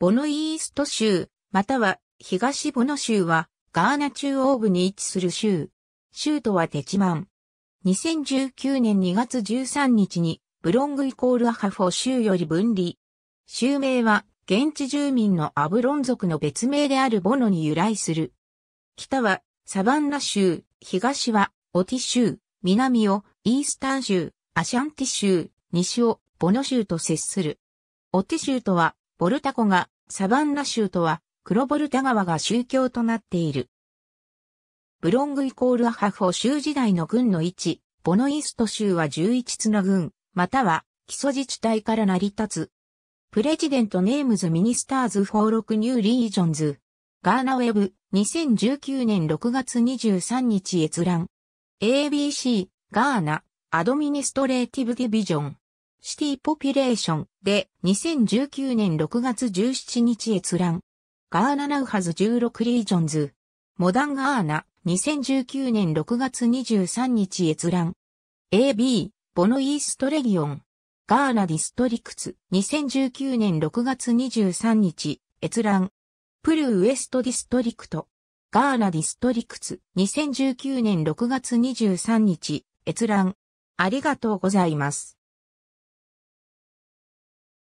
ボノイースト州、または東ボノ州はガーナ中央部に位置する州。州都はテチマン。2019年2月13日にブロングイコールアハフォ州より分離。州名は現地住民のアブロン族の別名であるボノに由来する。北はサバンナ州、東はオティ州、南をイースタン州、アシャンティ州、西をボノ州と接する。オティ州とはボルタ湖が、サバンナ州とは黒ボルタ川が州境となっている。ブロングイコールアハフォ州時代の郡の一、ボノ・イースト州は11つの郡、または基礎自治体から成り立つ。 President names ministers for 六 new regions。 GhanaWeb、2019年6月23日閲覧。ABC、ガーナ、Administrative Division。 City Population で2019年6月17日閲覧。 Ghana now has 16 regions。 Modern Ghana 2019年6月23日閲覧。AB、 Bono East Region。 Ghana Districts 2019年6月23日閲覧。 Pru West District。 Ghana Districts 2019年6月23日閲覧。ありがとうございます。